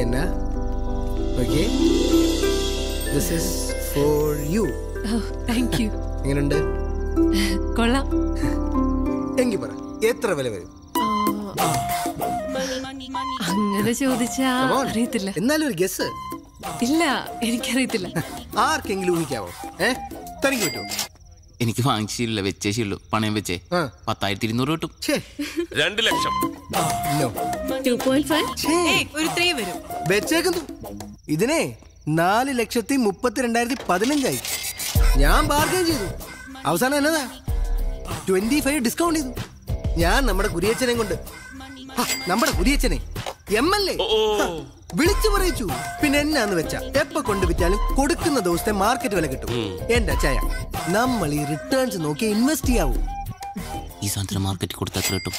Anna okay this is for you thank you എങ്ങനെയുണ്ട് കൊള്ളാം. എങ്കിൽ പറ എത്ര വില വരും? അങ്ങനെ ചോദിച്ചാ. അറിയത്തില്ല. എന്നാലും ഒരു ഗസ് ഇല്ല എനിക്കറിയത്തില്ല. ആർക്കെങ്കിലും ഊഹിക്കാവോ? ഏ? തനിക്ക് പറ്റുമോ എനിക്ക് വാങ്ങിച്ചില്ല വെച്ചേ ഉള്ളൂ. പണയം വെച്ചേ. പത്തായിരത്തി ഇരുന്നൂറ് കിട്ടും. രണ്ട് ലക്ഷം. വെച്ചേക്കുന്നു. ഇതിനെ നാല് ലക്ഷത്തി മുപ്പത്തി രണ്ടായിരത്തി പതിനഞ്ചായി. ഞാൻ ബാർഗൈൻ ചെയ്തു. അവസാനം എന്നതാ? ട്വന്റി ഫൈവ് ഡിസ്കൗണ്ട് ചെയ്തു. ഞാൻ നമ്മുടെ കുരിയച്ചനെ കൊണ്ട്. നമ്മുടെ കുരിയച്ചനെ. M L A. വിളിച്ചു പറയിച്ചു. പിന്നെ എന്നാന്ന് വെച്ചാ എപ്പ കൊണ്ട് വിറ്റാലും കൊടുക്കുന്ന ദിവസത്തെ മാർക്കറ്റ് വില കിട്ടും. എന്റെ ചായ നമ്മൾ ഈ റിട്ടേൺസ് നോക്കി ഇൻവെസ്റ്റ് ചെയ്യാവൂ. ഈ സാധനം മാർക്കറ്റ് കൊടുത്താൽ കിട്ടും?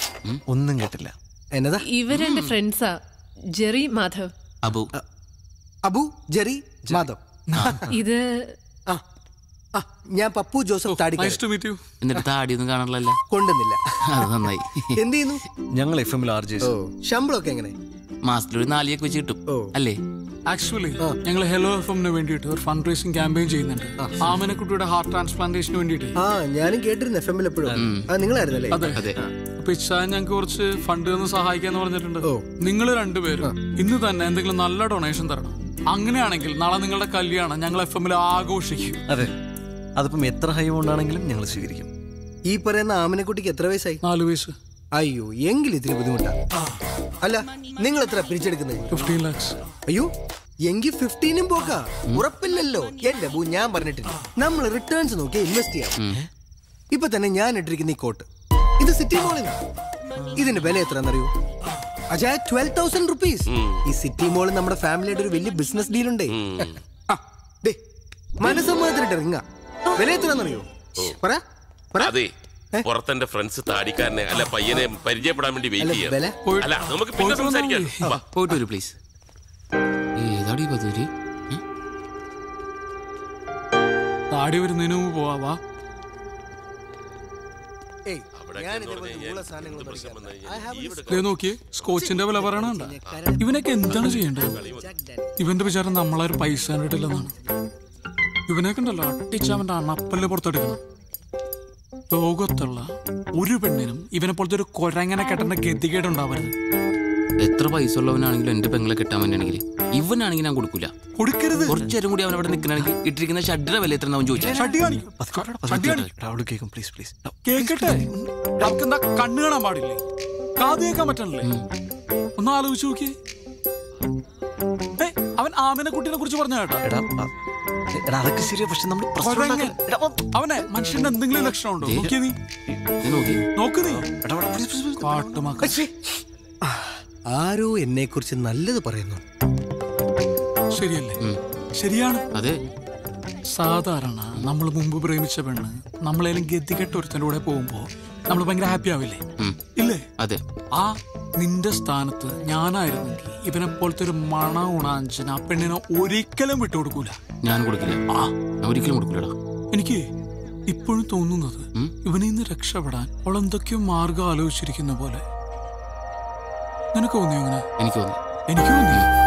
ഒന്നും കേട്ടില്ല. എന്നതാ? ഇവരെന്റെ ഫ്രണ്ട്സാ ജെറി മാധവ്. അബു. അബു ജെറി മാധവ്. ഇത് ഞാൻ പപ്പു ജോസഫ് താടി എന്നിട്ട് താടിയൊന്നും കാണാറില്ലല്ലോ. കൊണ്ടുവന്നില്ല. അത് നന്നായി. എന്ത് ചെയ്യുന്നു? ഞങ്ങൾ എഫ് എം ആർ ജെ ഓ ശമ്പളമൊക്കെ എങ്ങനെ? മാസത്തിൽ ഒരു നാലിയൊക്കെ വെച്ച് കിട്ടും. അല്ലേ? ആക്ച്വലി ഞങ്ങൾ ഹെലോ എഫ് എമ്മിന് വേണ്ടിയിട്ട് ഒരു ഫണ്ട് റേസിംഗ് ക്യാമ്പയിൻ ചെയ്യുന്നുണ്ട് ആമന കുട്ടിയുടെ ഹാർട്ട് ട്രാൻസ്പ്ലാന്റേഷന് വേണ്ടിയിട്ട്. ആ ഞാനും കേട്ടിരുന്നു എഫ് എമ്മിൽ എപ്പോഴും. നിങ്ങളായിരുന്നല്ലേ? അതെ. അതെ. അപ്പൊ ഇച്ചാൻ ഞങ്ങൾക്ക് കുറച്ച് ഫണ്ട് ഒന്ന് സഹായിക്കാന്ന് പറഞ്ഞിട്ടുണ്ട്. നിങ്ങൾ രണ്ടുപേരും ഇന്ന് തന്നെ എന്തെങ്കിലും നല്ല ഡൊണേഷൻ തരണം. അങ്ങനെയാണെങ്കിൽ നാളെ നിങ്ങളുടെ കല്യാണം ഞങ്ങൾ എഫ് എമ്മിൽ ആഘോഷിക്കും. അതെ. അതിപ്പം എത്ര ഹൈ ഉണ്ടാണെങ്കിലും ഞങ്ങൾ സ്വീകരിക്കും. ഈ പറയുന്ന ആമനക്കുട്ടിക്ക് എത്ര വയസ്സായി? നാല് വയസ്സ്. അയ്യോ എങ്കിൽ ഇതിന് ബുദ്ധിമുട്ടാ. അല്ല നിങ്ങൾ എത്ര പിരിച്ചെടുക്കുന്നത് ഫിഫ്റ്റീൻ ലാക്സ് അയ്യോ എങ്കിൽ ഫിഫ്റ്റീനും പോകാ ഉറപ്പില്ലല്ലോ. എന്റെ ബൂ ഞാൻ പറഞ്ഞിട്ടില്ല. നമ്മൾ റിട്ടേൺസ് നോക്കി ഇൻവെസ്റ്റ് ചെയ്യാം. ഇപ്പൊ തന്നെ ഞാൻ ഇട്ടിരിക്കുന്ന ഈ കോട്ട് ഇത് സിറ്റി മോളിൽ ഇതിന്റെ വില എത്രയാണെന്നറിയോ? അജായ ട്വൽവ് തൗസൻഡ് റുപ്പീസ് ഈ സിറ്റി മോളിൽ നമ്മുടെ ഫാമിലിയുടെ ഒരു വലിയ ബിസിനസ് ഡീൽ ഉണ്ടേ. ആ, ദേ, മനസ്സമ്മതത്തിനിട്ട് റിങ്ങ വില എത്രയാണെന്നറിയോ? പറ പറ. അതെ. പുറത്തെന്റെ ഫ്രണ്ട്സ് താടിക്കാരനെ അല്ല പയ്യനെ പരിചയപ്പെടാൻ വേണ്ടി വെയിറ്റ് ചെയ്യാം. അല്ല നമുക്ക് പിന്നെ സംസാരിക്കാം. പോയിട്ട് വരൂ പ്ലീസ് ഏതാടി പതൂരി. താടി വരുന്നതിന് മുമ്പ് പോവാ വാ. നോക്കിയേ സ്കോച്ചിന്റെ വില പറയണണ്ട ഇവനൊക്കെ എന്താണ് ചെയ്യേണ്ടത്? ഇവന്റെ വിചാരം നമ്മളാരും പൈസ കണ്ടിട്ടില്ലെന്നാണ് ഇവനൊക്കെ ഉണ്ടല്ലോ അട്ടിച്ച് അവന്റെ അണപ്പല്ല് പുറത്തെടുക്കണം. ലോകത്തുള്ള ഒരു പെണ്ണിനും ഇവനെ പോലത്തെ ഒരു കൊരങ്ങനെ കെട്ടേണ്ട ഗതികേടുണ്ടാവരുത്. എത്ര പൈസ ഉള്ളവനാണെങ്കിലും എന്റെ പെങ്ങളെ കിട്ടാൻ വേണ്ടിയാണെങ്കിൽ ഇവനാണെങ്കിൽ ഞാൻ കൊടുക്കൂല. കൊടുക്കരുത്. കുറച്ചു നേരം കൂടി അവൻ അവിടെ നിൽക്കണമെങ്കിൽ ഇട്ടിരിക്കുന്ന ഷഡ്ഡിയുടെ വില എത്ര അവൻ കണ്ണു കാണാൻ പാടില്ലേ? കാത് കേൾക്കാൻ പറ്റണല്ലേ? ഒന്ന് ആലോചിച്ച് നോക്കിയേ. അവൻ ആമിനെ കുട്ടീനെ കുറിച്ച് പറഞ്ഞു കേട്ടോ. എടാ അതൊക്കെ ശരിയാ. പക്ഷെ നമ്മൾ പ്രശ്നം കൊരങ്ങൻ. എടാ, ഓ, അവനെ മനുഷ്യന്റെ എന്തെങ്കിലും ലക്ഷണം ഉണ്ടോ നോക്കിയേ നീ. നീ നോക്കി. നോക്ക് നീ. എടാ, എടാ, please, please, please. കാട്ടുമക്ക ആരോ എന്നെ കുറിച്ച് നല്ലത് പറയുന്നു. ശരിയല്ലേ? ശരിയാണ്. അതെ. സാധാരണ നമ്മൾ മുമ്പ് പ്രേമിച്ച പെണ്ണ് നമ്മളേലും ഗതികെട്ട ഒരുത്തന്റെ കൂടെ പോകുമ്പോ നമ്മൾ ഭയങ്കര ഹാപ്പി ആവില്ലേ? ഉം. ഇല്ലേ? അതെ. ആ നിന്റെ സ്ഥാനത്ത് ഞാനായിരുന്നെങ്കിൽ ഇവനെ പോലത്തെ ഒരു മണ ഉണാഞ്ചൻ ആ പെണ്ണിനെ ഒരിക്കലും വിട്ടുകൊടുക്കൂല. ഞാൻ കൊടുക്കില്ല. ആ. ഞാൻ ഒരിക്കലും കൊടുക്കില്ലടാ എനിക്ക് ഇപ്പോഴും തോന്നുന്നത് ഇവനെ നിന്ന് രക്ഷപ്പെടാൻ അവൾ എന്തൊക്കെയോ മാർഗം ആലോചിച്ചിരിക്കുന്ന പോലെ. നിനക്ക് തോന്നിയോ അങ്ങനെ എനിക്ക് തോന്നി. എനിക്ക് തോന്നി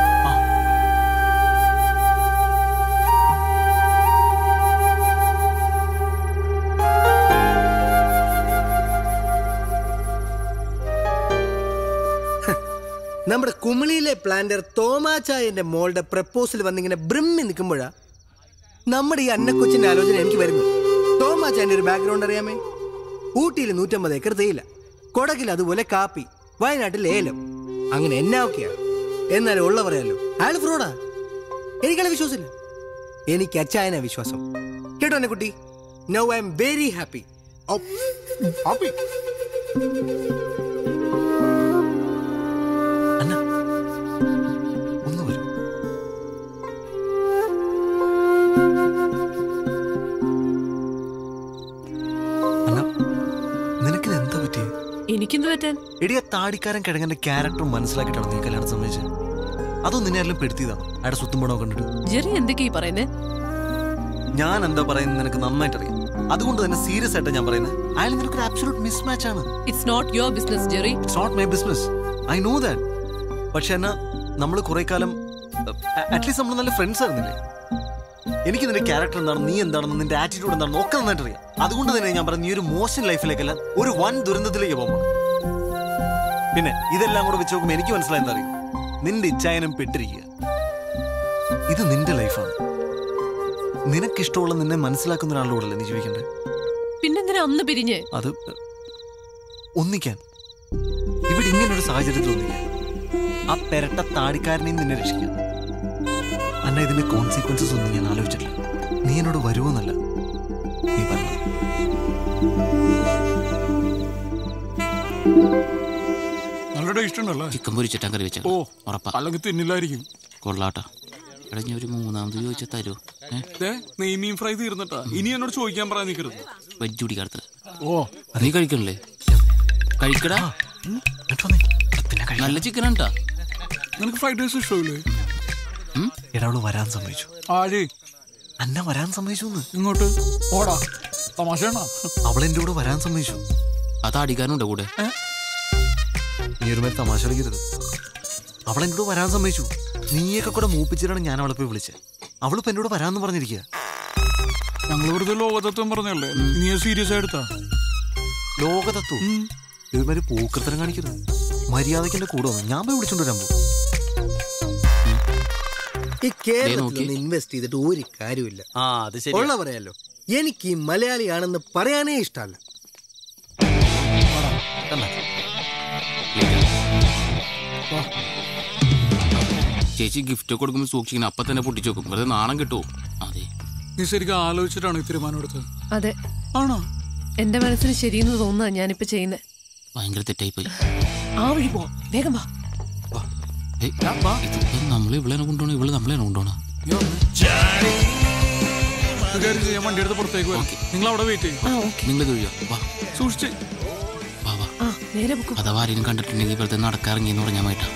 കുമിളിയിലെ പ്ലാന്റർ തോമാച്ചായന്റെ മോളുടെ പ്രപ്പോസൽ വന്നിങ്ങനെ ബ്രിമ്മി നിൽക്കുമ്പോഴാ നമ്മുടെ ഈ അന്നക്കൊച്ചിന്റെ ആലോചന എനിക്ക് വരുന്നു. തോമാച്ചായന്റെ ഒരു ബാക്ക്ഗ്രൗണ്ട് അറിയാമേ? ഊട്ടിയിൽ നൂറ്റമ്പത് ഏക്കർ തേയില. കൊടകിൽ അതുപോലെ കാപ്പി. വയനാട്ടിൽ ഏലം. അങ്ങനെ എന്നാ ഒക്കെയാ? എന്നാലും ഉള്ള പറയാലോ അയാൾ ഫ്രോഡാ എനിക്കയാളെ വിശ്വാസമില്ല. എനിക്ക് അച്ചായന വിശ്വാസം. കേട്ടോ എന്നെ കുട്ടി now I am very happy happy എനിക്കെന്ത് പറ്റാൻ എടിയ താടിക്കാരൻ കിഴങ്ങന്റെ ക്യാരക്ടർ മനസ്സിലാക്കിയിട്ടാണ് നീ കല്യാണം സമ്മതിച്ചത് അതൊന്നും നിന്നെ എല്ലാം പെടുത്തിയതാണ് അയാളുടെ സ്വത്തും പണോ കണ്ടിട്ട്. ജെറി എന്തൊക്കെയാ പറയുന്നേ? ഞാൻ എന്താ പറയുന്നത് നിനക്ക് നന്നായിട്ട് അറിയാം. അതുകൊണ്ട് തന്നെ സീരിയസ് ആയിട്ട് ഞാൻ പറയുന്നത് അയാൾ നിനക്ക് ഒരു മിസ് മാച്ച് ആണ്. It's not your business Jerry. It's not my business I know that പക്ഷെ എന്നാ നമ്മൾ കുറെ കാലം അറ്റ്ലീസ്റ്റ് നമ്മൾ നല്ല ഫ്രണ്ട്സ് ആയിരുന്നില്ലേ? എനിക്ക് നിന്റെ ക്യാരക്ടർ എന്താണ് നീ എന്താണെന്ന് നിന്റെ ആറ്റിറ്റ്യൂഡ് എന്താണെന്ന് ഒക്കെ നന്നായിട്ട് അറിയാം അതുകൊണ്ട് തന്നെ ഞാൻ പറഞ്ഞു നീ ഒരു മോശം ലൈഫിലേക്കല്ല ഒരു വൻ ദുരന്തത്തിലേക്ക് പോകാൻ പിന്നെ ഇതെല്ലാം കൂടെ വെച്ച് നോക്കുമ്പോൾ എനിക്ക് മനസ്സിലായെന്ന് അറിയും? നിന്റെ ഇച്ഛായനം പെട്ടിരിക്കുക. ഇത് നിന്റെ ലൈഫാണ് നിനക്കിഷ്ടമുള്ള നിന്നെ മനസ്സിലാക്കുന്ന ഒരാളോടല്ലേ നീ ജീവിക്കണ്ടേ? പിന്നെന്തിനാ അന്ന് പിരിഞ്ഞ്? അത് ഒന്നിക്കാൻ. ഇവിടെ ഇങ്ങനെ ഒരു സാഹചര്യത്തിൽ ഒന്നിക്കാൻ. ആ പെരട്ട താടിക്കാരനെയും നിന്നെ രക്ഷിക്കുന്നു അന്ന ഇതിന്റെ കോൺസിക്വൻസസ് ഒന്നും ഞാൻ ആലോചിച്ചിട്ടില്ല. നീ എന്നോട് വരുമോന്നല്ല നീ പറഞ്ഞു. നല്ല ഇഷ്ടമല്ല ചിക്കൻ പൊരിച്ചിട്ടാ കറി വെച്ചാൽ ഓ ഉറപ്പാ. അല്ലെങ്കിൽ തിന്നില്ലായിരിക്കും. കൊള്ളാട്ടാ. എടാ ഞാൻ ഒരു മൂന്നാമത് ചോദിച്ചാൽ തരൂ. നെയ്മീൻ ഫ്രൈ തീർന്നിട്ടാ. ഇനി എന്നോട് ചോദിക്കാൻ പറയാൻ നിൽക്കരുത് വെജ് കുടിക്കാത്ത ഓ. നീ കഴിക്കണല്ലേ? കഴിക്കടാ. നല്ല ചിക്കൻ ഉണ്ടാ? നിനക്ക് ഫ്രൈഡ് റൈസ് ഇഷ്ടമില്ലേ എടാ അവൾ വരാൻ സമ്മതിച്ചു. ആഴേ അന്ന വരാൻ സമ്മതിച്ചു ഇങ്ങോട്ട്. ഓടാ. തമാശ അവൾ എന്റെ കൂടെ വരാൻ സമ്മതിച്ചു. അത് അടിക്കാനുണ്ടോ കൂടെ. നീ ഒരു മേൽ തമാശ കളിക്കരുത്. അവൾ എന്നോട് വരാൻ സമ്മതിച്ചു. നീയൊക്കെ കൂടെ മൂപ്പിച്ചിട്ടാണ് ഞാൻ അവളെ പോയി വിളിച്ചത് അവളിപ്പോ എന്നോട് വരാന്ന് പറഞ്ഞിരിക്കുക ഞങ്ങൾ വെറുതെ ലോകതത്വം പറഞ്ഞല്ലേ? നീ സീരിയസ് ആയിട്ടാ ലോകതത്വം? ഇതുമാതിരി പൂക്കൃത്തരം കാണിക്കരുത്. മര്യാദയ്ക്ക് എന്റെ കൂടെ വന്നു. ഞാൻ പോയി വിളിച്ചോണ്ട് വരാൻ പോകും ഈ കേരളത്തിൽ നോക്കി. ഇൻവെസ്റ്റ് ചെയ്തിട്ട് ഒരു കാര്യമില്ല ആ അത് ഉള്ള പറയാലോ എനിക്ക് മലയാളിയാണെന്ന് പറയാനേ ഇഷ്ടമല്ല. ചേച്ചി ഗിഫ്റ്റ് കൊടുക്കുമ്പോൾ സൂക്ഷിക്കണം അപ്പൊ തന്നെ പൊട്ടിച്ചു വെക്കും. വെറുതെ നാണം കിട്ടുമോ അതെ. നീ ശരിക്കും ആലോചിച്ചിട്ടാണ് ഈ തീരുമാനം എടുത്തത്? അതെ. ആണോ? എന്റെ മനസ്സിന് ശരിയെന്ന് തോന്നുക ഞാനിപ്പോ ചെയ്യുന്നത് ഭയങ്കര തെറ്റായി പോയി ആ വഴി പോ. വേഗം വാ. നമ്മളെ ഇവിടെ കൊണ്ടുപോണോ ഇവിടെ നമ്മളെ കൊണ്ടുപോണോ വണ്ടി എടുത്ത് പുറത്തേക്ക് നിങ്ങൾ അവിടെ വെയിറ്റ് ചെയ്യും. നിങ്ങൾ സൂക്ഷിച്ച്. അഥവാ ആരെയും കണ്ടിട്ടുണ്ടെങ്കിൽ ഇപ്പോഴത്തെ നടക്കാറിങ്ങി എന്ന് പറഞ്ഞാൽ മായിട്ടാ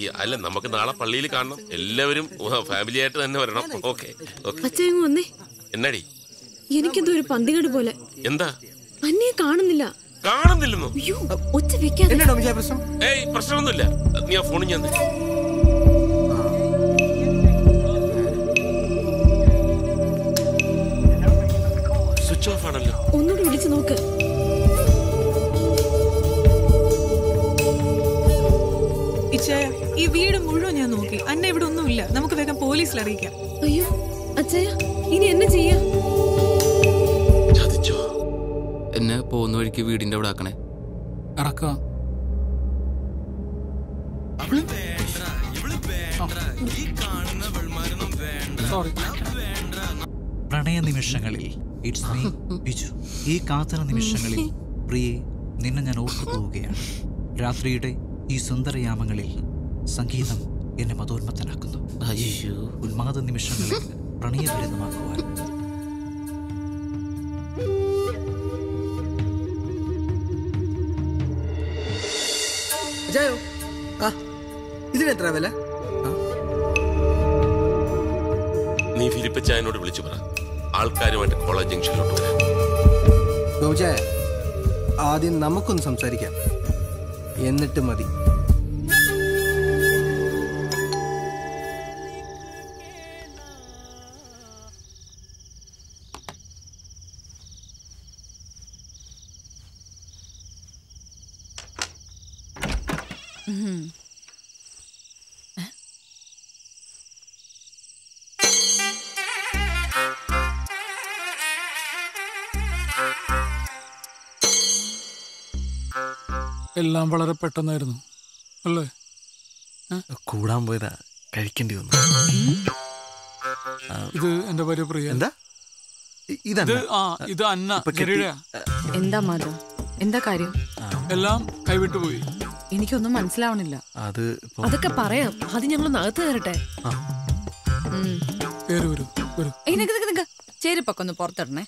ഈ അല്ല നമുക്ക് നാളെ പള്ളിയിൽ കാണണം. എല്ലാവരും ഫാമിലി ആയിട്ട് തന്നെ വരണം. ഓക്കെ വന്നേ? എന്നാടി? എനിക്കെന്തോ ഒരു പന്തികേട് പോലെ. എന്താ? അന്നെ കാണുന്നില്ല. കാണുന്നില്ലെന്നോ? അയ്യോ ഒച്ച വെക്കാതെ. ഏയ് പ്രശ്നമൊന്നുമില്ല. നീ ആ ഞാൻ സ്വിച്ച് ഓഫ് ആണല്ലോ. ഒന്നുകൂടി വിളിച്ചു നോക്ക്. ഇച്ചായ ഈ വീട് മുഴുവൻ ഞാൻ നോക്കി. അന്നെ ഇവിടെ ഒന്നുമില്ല. നമുക്ക് വേഗം പോലീസിൽ അറിയിക്കാം. അയ്യോ അച്ഛയ ഇനി എന്നെ ചെയ്യാ? ചതിച്ചോ? എന്നെ പോകുന്ന വഴിക്ക് വീടിന്റെ അവിടെ ആക്കണേ. പ്രണയ നിമിഷങ്ങളിൽ ഇറ്റ്സ് മീ ബിജു. ഈ കാത്തന നിമിഷങ്ങളിൽ പ്രിയെ നിന്നെ ഞാൻ ഓർത്തു പോവുകയാണ് രാത്രിയുടെ ഈ സുന്ദരയാമങ്ങളിൽ സംഗീതം എന്നെ മതോന്മത്തനാക്കുന്നു അയ്യോ. ഉന്മാദ നിമിഷങ്ങളിൽ പ്രണയഭരിതമാക്കുവാൻ വിജയോ ആ ഇതിനെത്ര വില? നീ ഫിലിപ്പച്ചായനോട് വിളിച്ചു പറ. ആൾക്കാരുമായിട്ട് കോളേജ് ജംഗ്ഷനിലോട്ട് വരാൻ ഗോജായ ആദ്യം നമുക്കൊന്ന് സംസാരിക്കാം. എന്നിട്ട് മതി. എല്ലാം വളരെ പെട്ടെന്നായിരുന്നു. അല്ലേ? കൂടാൻ പോയതാ. കഴിക്കേണ്ടി വന്നു. ഇത് എന്റെ പേര് പ്രിയ. എന്താ? ഇത് അന്ന. എന്താ മാധവ് എന്താ കാര്യം? എല്ലാം കൈവിട്ടു പോയി എനിക്കൊന്നും മനസ്സിലാവണില്ല. അത് അതൊക്കെ പറയാം. ആദ്യം ഞങ്ങൾ അകത്ത് കയറട്ടെ. ചെരുപ്പൊക്കെ ഒന്ന് പുറത്തിടണേ.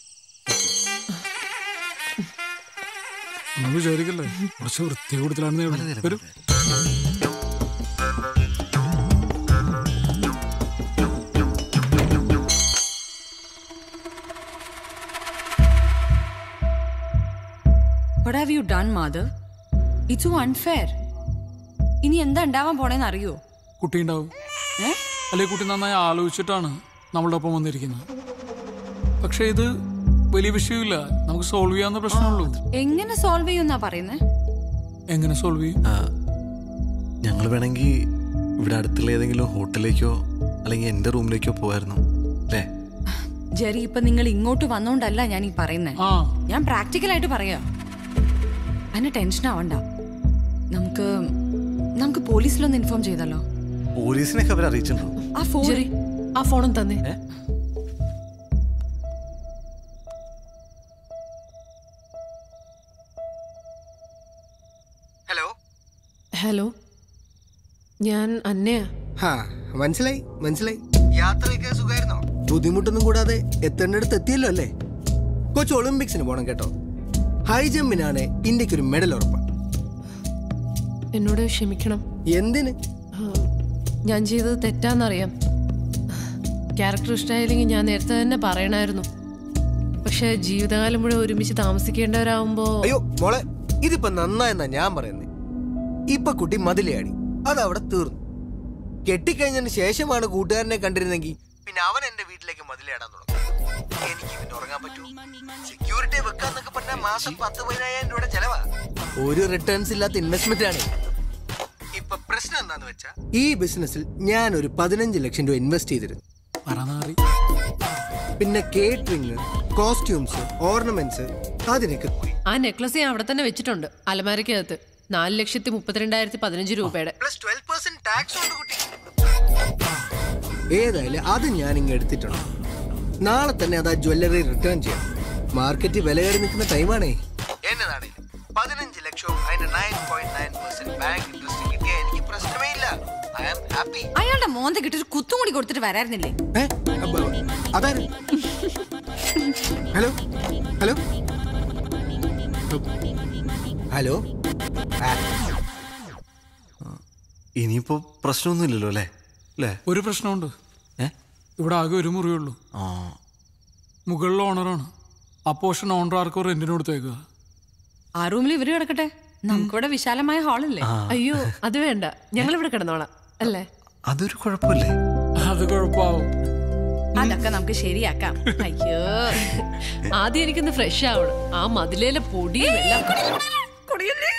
വിചാരിക്കല്ലേ? കുറച്ച് വൃത്തി കൂടുതലാണെന്നേ ഉള്ളൂ. വരൂ What have you done, mother? So ഇനി എന്താ ഉണ്ടാവാൻ പോണേന്ന് അറിയോ? കുട്ടി ഉണ്ടാവും. അല്ലെ കുട്ടി നന്നായി ആലോചിച്ചിട്ടാണ് നമ്മളുടെ ഒപ്പം വന്നിരിക്കുന്നത്. പക്ഷെ ഇത് വലിയ വിഷയമില്ല. നമുക്ക് സോൾവ് ചെയ്യാവുന്ന പ്രശ്നമുള്ളൂ എങ്ങനെ സോൾവ് ചെയ്യുന്നാ പറയുന്നേ? എങ്ങനെ സോൾവ് ചെയ്യും? ഞങ്ങൾ വേണമെങ്കിൽ ഇവിടെ അടുത്തുള്ള ഏതെങ്കിലും ഹോട്ടലിലേക്കോ അല്ലെങ്കിൽ എന്റെ റൂമിലേക്കോ പോവായിരുന്നു. അല്ലേ? ജെറി ഇപ്പൊ നിങ്ങൾ ഇങ്ങോട്ട് വന്നോണ്ടല്ല ഞാൻ ഈ പറയുന്നേ. ആ. ഞാൻ പ്രാക്ടിക്കലായിട്ട് പറയാ. അതിന് ടെൻഷൻ ആവണ്ട നമുക്ക് നമുക്ക് പോലീസിലൊന്ന് ഇൻഫോം ചെയ്തല്ലോ പോലീസിനെ അവർ അറിയിച്ചിട്ടുണ്ടോ? ആ ഫോൺ ആ ഫോണും തന്നെ. ഹലോ? ഹലോ? ഞാൻ അന്നയാ ഹാ മനസ്സിലായി മനസ്സിലായി. യാത്രയൊക്കെ സുഖമായിരുന്നോ? ബുദ്ധിമുട്ടൊന്നും കൂടാതെ എത്തേണ്ടടുത്ത് എത്തിയല്ലോ അല്ലേ? കൊച്ചു ഒളിമ്പിക്സിന് പോണം കേട്ടോ. ഹൈ ജമ്പിനാണ് ഇന്ത്യയ്ക്ക് ഒരു മെഡൽ ഉറപ്പാണ് എന്നോട് ക്ഷമിക്കണം. എന്തിന്? ഞാൻ ചെയ്തത് തെറ്റാന്നറിയാം. ക്യാരക്ടർ ഇഷ്ടമായില്ലെങ്കിൽ ഞാൻ നേരത്തെ തന്നെ പറയണായിരുന്നു. പക്ഷെ ജീവിതകാലം മുഴുവൻ ഒരുമിച്ച് താമസിക്കേണ്ടവരാകുമ്പോ അയ്യോ മോളെ ഇതിപ്പോ നന്നായെന്നാ ഞാൻ പറയുന്നത് ഇപ്പൊ കുട്ടി മതിലയാടി. അവിടെ തീർന്നു. കെട്ടിക്കഴിഞ്ഞതിന് ശേഷമാണ് കൂട്ടുകാരനെ കണ്ടിരുന്നെങ്കിൽ പിന്നെ അവൻ എന്റെ വീട്ടിലേക്ക് മതിലേടാൻ തുടങ്ങും. എനിക്ക് പിന്നെ ഉറങ്ങാൻ പറ്റൂ സെക്യൂരിറ്റി വെക്കാന്നൊക്കെ പറഞ്ഞാൽ മാസം പത്ത് പതിനായിരം രൂപയുടെ ചെലവാ. ഒരു റിട്ടേൺസ് ഇല്ലാത്ത ഇൻവെസ്റ്റ്മെന്റ് ആണ്. എന്താന്ന് വെച്ചാ? ഈ ബിസിനസ്സിൽ ഞാൻ ഒരു പതിനഞ്ച് ലക്ഷം രൂപ ഇൻവെസ്റ്റ് ചെയ്തിരുന്നു. പറനാറി പിന്നെ കേറ്ററിംഗ് കോസ്റ്റ്യൂംസ് ഓർണമെന്റ്സ് അതിനൊക്കെ പോയി. ആ നെക്ലസ് ഞാൻ അവിടെ തന്നെ വെച്ചിട്ടുണ്ട് അലമാരക്കകത്ത് നാല് ലക്ഷത്തി മുപ്പത്തിരണ്ടായിരത്തി പതിനഞ്ച് രൂപയുടെ. പ്ലസ് ട്വൽവ് പെർസെന്റ് ടാക്സ് ഉണ്ട് കുട്ടി. ഏതായാലും അത് ഞാൻ ഇങ്ങ് എടുത്തിട്ടുണ്ട്. നാളെ തന്നെ അത് ആ ജ്വല്ലറി റിട്ടേൺ ചെയ്യാം. മാർക്കറ്റ് വില കയറി നിൽക്കുന്ന ടൈമാണേ എന്നതാണേലും പതിനഞ്ച് ലക്ഷവും അതിന്റെ nine point nine percent bank അയാളുടെ മോന്ത കിട്ടൊരു കുത്തും കൂടി കൊടുത്തിട്ട് വരായിരുന്നില്ലേ? ഹലോ? ഹലോ? ഹലോ? ഇനിയിപ്പോ പ്രശ്നമൊന്നുമില്ലല്ലോ അല്ലേ? അല്ലേ? ഒരു പ്രശ്നമുണ്ട്. ഇവിടെ ആകെ ഒരു മുറിയുള്ളൂ ആ. മുകളിൽ ഓണറാണ്. ആ പോർഷൻ ഓണർ ആർക്കോ റെന്റിന് കൊടുത്തേക്കുക ആ റൂമിൽ ഇവർ കിടക്കട്ടെ? നമുക്കിവിടെ വിശാലമായ ഹാളല്ലേ? അയ്യോ അത് വേണ്ട. ഞങ്ങൾ ഇവിടെ കിടന്നോളാം. അല്ലേ? അതൊരു കുഴപ്പമില്ലേ? അത് കുഴപ്പമാവും. അതൊക്കെ നമുക്ക് ശരിയാക്കാം. അയ്യോ. ആദ്യം എനിക്കൊന്ന് ഫ്രഷ് ആവണം. ആ മതിലേലെ പൊടിയും എല്ലാം. കുടിയല്ലേ?